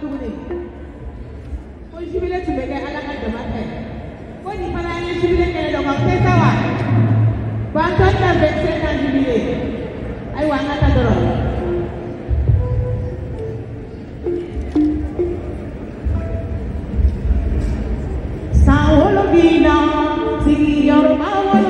tuguni ko jibile tun bɛ kɛ ala ka jama fɛ ko nin fana ye jibile kɛlɛ dɔ o tɛ sa wa bɔn an tɔ bɛ se na jibile ayiwa an ka taa dɔrɔn. San wolonwula sigiyɔrɔma wolonwula